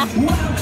Wow,